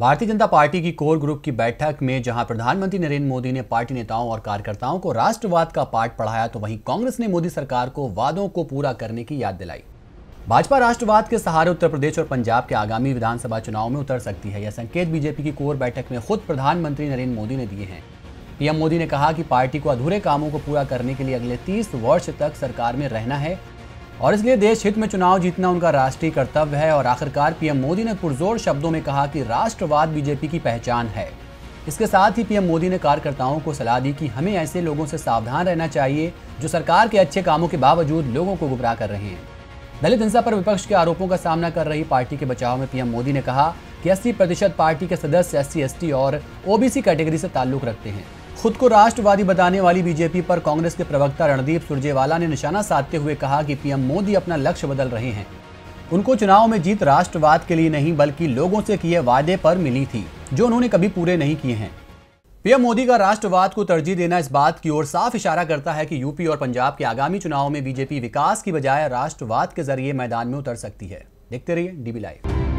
Bharatiya Janata party की core group की बैठक में जहाँ प्रधानमंत्री नरेंद्र मोदी ने पार्टी नेताओं और कार्यकर्ताओं को राष्ट्रवाद का पाठ पढ़ाया तो वहीं कांग्रेस ने मोदी सरकार को वादों को पूरा करने की याद दिलाई। भाजपा राष्ट्रवाद के सहारे उत्तर प्रदेश और पंजाब के आगामी विधानसभा चुनाव में उतर सकती है। यह संकेत बीजेपी की कोर बैठक में खुद प्रधानमंत्री नरेंद्र मोदी ने दिए हैं। पीएम मोदी ने कहा कि पार्टी को अधूरे कामों को पूरा करने के लिए अगले 30 वर्ष तक सरकार में रहना है। और इसलिए देश हित में चुनाव जीतना उनका राष्ट्रीय कर्तव्य है और आखिरकार पीएम मोदी ने पुरजोर शब्दों में कहा कि राष्ट्रवाद बीजेपी की पहचान है। इसके साथ ही पीएम मोदी ने कार्यकर्ताओं को सलाह दी कि हमें ऐसे लोगों से सावधान रहना चाहिए जो सरकार के अच्छे कामों के बावजूद लोगों को गुमराह कर रहे हैं। दलित हिंसा पर विपक्ष के आरोपों का सामना कर रही पार्टी के बचाव में पीएम मोदी ने कहा कि 80 प्रतिशत पार्टी के सदस्य एस सी और ओबीसी कैटेगरी से ताल्लुक रखते हैं। खुद को राष्ट्रवादी बताने वाली बीजेपी पर कांग्रेस के प्रवक्ता रणदीप सुरजेवाला ने निशाना साधते हुए कहा कि पीएम मोदी अपना लक्ष्य बदल रहे हैं। उनको चुनाव में जीत राष्ट्रवाद के लिए नहीं, बल्कि लोगों से किए वादे पर मिली थी, जो उन्होंने कभी पूरे नहीं किए हैं। पीएम मोदी का राष्ट्रवाद को तरजीह देना इस बात की ओर साफ़ इशारा करता है कि यूपी और पंजाब के आगामी चुनाव में बीजेपी विकास की बजाय राष्ट्रवाद के ज़रिए मैदान में उतर सकती है। देखते रहिए डीबी लाइव।